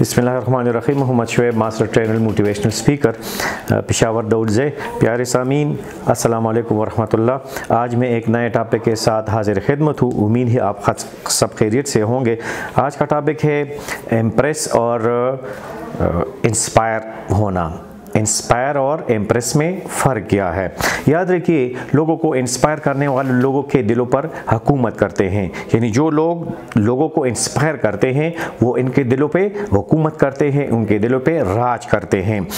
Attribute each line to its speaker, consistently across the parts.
Speaker 1: बसमीम Mohammad Shoaib, master trainer, motivational speaker Peshawar दौड़ से। प्यारे सामीन अस्सलाम वालेकुम वरहमतुल्लाह। आज मैं एक नए टॉपिक के साथ हाजिर खिदमत हूँ। उम्मीद है आप सब खैरियत से होंगे। आज का टॉपिक है इम्प्रेस और इंस्पायर होना। इंस्पायर और इम्प्रेस में फ़र्क क्या है। याद रखिए, लोगों को इंस्पायर करने वाले लोगों के दिलों पर हुकूमत करते हैं। यानी जो लोग लोगों को इंस्पायर करते हैं, वो इनके दिलों पे हुकूमत करते हैं, उनके दिलों पे राज करते हैं।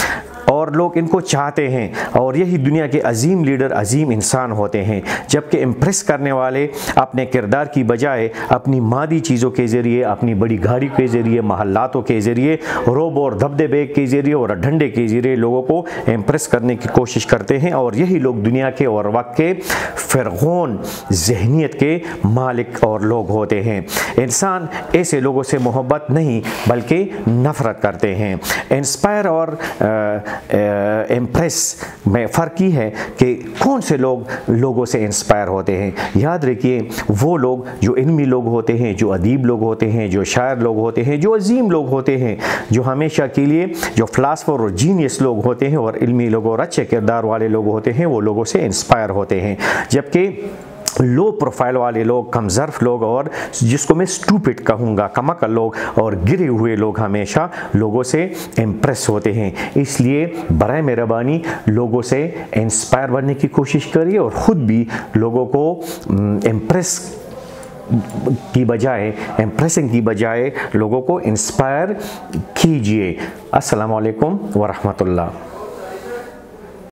Speaker 1: लोग इनको चाहते हैं और यही दुनिया के अजीम लीडर, अजीम इंसान होते हैं। जबकि इम्प्रेस करने वाले अपने किरदार की बजाय अपनी मादी चीज़ों के ज़रिए, अपनी बड़ी गाड़ी के ज़रिए, महल्लातों के ज़रिए, रोब और धबधबे के ज़रिए और डंडे के ज़रिए लोगों को इम्प्रेस करने की कोशिश करते हैं और यही लोग दुनिया के और वक्त के फ़िरगोन जहनीत के मालिक और लोग होते हैं। इंसान ऐसे लोगों से मोहब्बत नहीं, बल्कि नफ़रत करते हैं। इंस्पायर और इम्प्रेस में फ़र्क ये है कि कौन से लोग लोगों से इंस्पायर होते हैं। याद रखिए, वो लोग जो इनमी लोग होते हैं, जो अदीब लोग होते हैं, जो शायर लोग होते हैं, जो अजीम लोग होते हैं, जो हमेशा के लिए जो फ़िलासफ़र और जीनियस लोग होते हैं और इलमी लोग और अच्छे किरदार वाले लोग होते हैं, वो लोगों से इंस्पायर होते हैं। जबकि लो प्रोफ़ाइल वाले लोग, कमज़र्फ लोग और जिसको मैं स्टूपिट कहूँगा, कमकल लोग और गिरे हुए लोग हमेशा लोगों से इम्प्रेस होते हैं। इसलिए बर मेहरबानी लोगों से इंस्पायर बनने की कोशिश करिए और ख़ुद भी लोगों को इम्प्रेस की बजाय इम्प्रेसिंग की बजाय लोगों को इंस्पायर कीजिए। अस्सलाम वालेकुम वरहमतुल्लाह।